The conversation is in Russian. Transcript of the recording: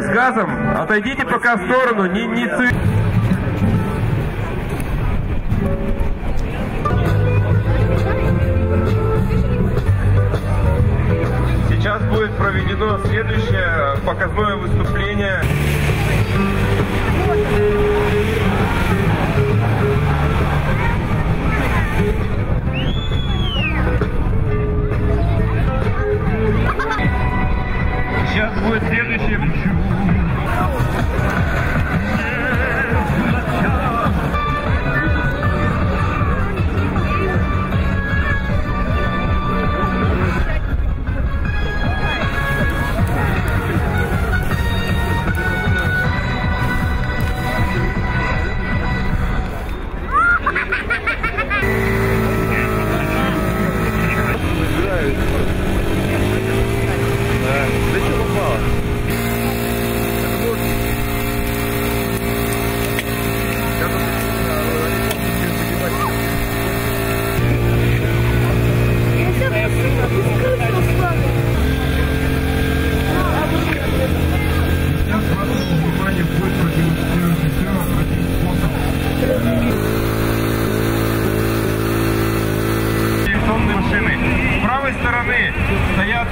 с газом, отойдите пока в сторону, не, не Сейчас будет проведено следующее показное выступление. Авиационные машины. С правой стороны стоят